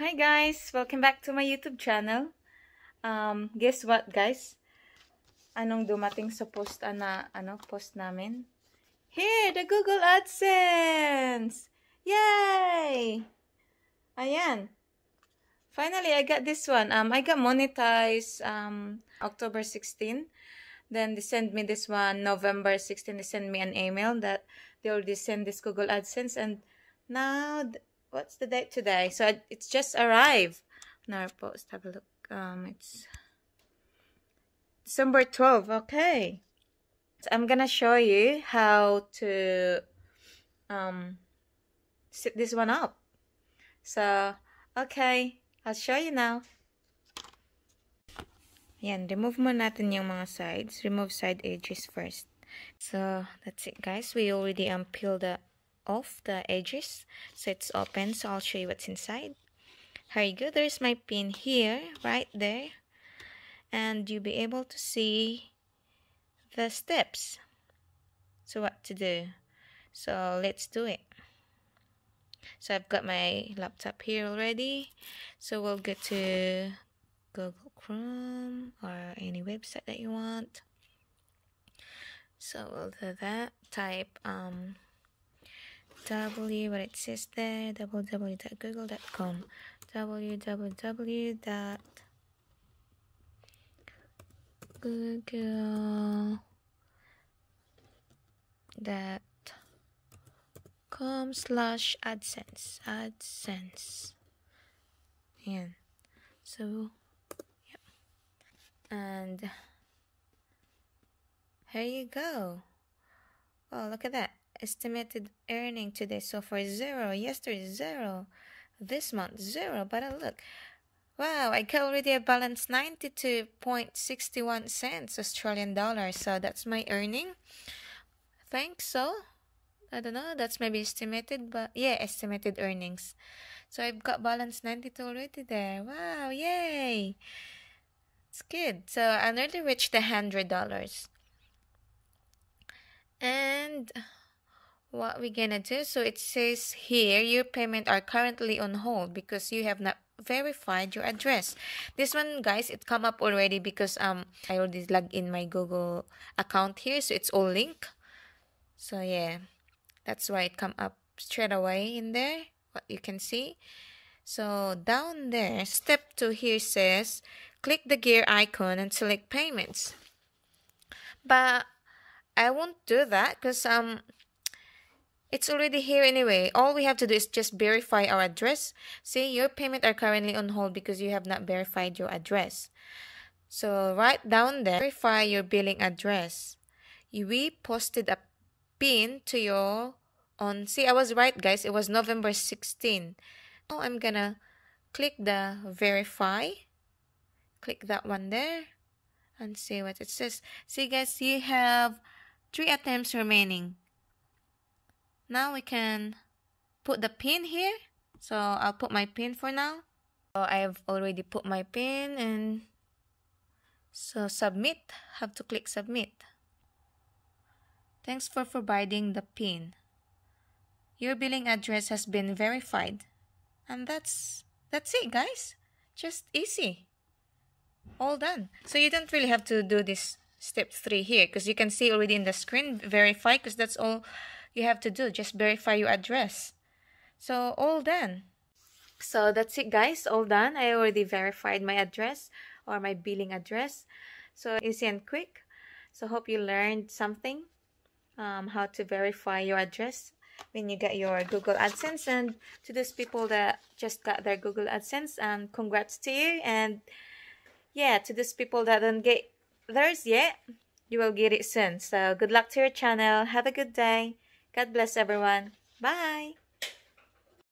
Hi guys! Welcome back to my YouTube channel. Um, guess what guys? Anong dumating sa post na, ano, post namin? Here! The Google AdSense! Yay! Ayan. Finally, I got this one. Um, I got monetized um, October 16. Then they sent me this one November 16. They sent me an email that they already sent this Google AdSense. And now what's the date today? So it's just arrived. Now post, have a look. Um, it's December 12. Okay. So I'm gonna show you how to um set this one up. So, okay. I'll show you now. Yan, remove mo natin yung mga sides. Remove side edges first. So, that's it guys. We already unpeeled the off the edges. So it's open. So I'll show you what's inside. Here you go. There's my pin here right there. And you'll be able to see the steps. So what to do. So let's do it. So I've got my laptop here already. So we'll go to Google Chrome or any website that you want. So we'll do that. Type um w what it says there www.google.com www.google.com slash adsense adsense and so yeah and here you go oh look at that estimated earning today. So far zero yesterday zero this month zero but uh, look. Wow i got already a balance 92.61 cents australian dollars so that's my earning. I think so. I don't know that's maybe estimated but yeah estimated earnings. So i've got balance 92 already there. Wow yay! It's good. So i nearly reached the hundred dollars. And what we're gonna do. So it says here your payment are currently on hold because you have not verified your address. This one guys it come up already because um i already logged in my google account here so it's all link. So yeah that's why it come up straight away in there what you can see. So down there step two here says click the gear icon and select payments. But i won't do that because um it's already here anyway. All we have to do is just verify our address. See, your payment are currently on hold because you have not verified your address. So right down there, verify your billing address. We posted a pin to your on see I was right guys it was November 16 now I'm gonna click the verify click that one there and see what it says see guys you have three attempts remaining now we can put the pin here. So I'll put my pin for now. So I've already put my pin and so submit, have to click submit. Thanks for providing the pin. Your billing address has been verified. And that's that's it guys. Just easy. All done. So you don't really have to do this step 3 here because you can see already in the screen verify because that's all you have to do. Just verify your address. So all done. So that's it guys, all done. I already verified my address or my billing address. So easy and quick. So hope you learned something um, how to verify your address when you get your Google AdSense and to those people that just got their Google AdSense and um, congrats to you and yeah to those people that don't get theirs yet you will get it soon so good luck to your channel have a good day God bless everyone. Bye.